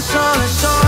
I saw the.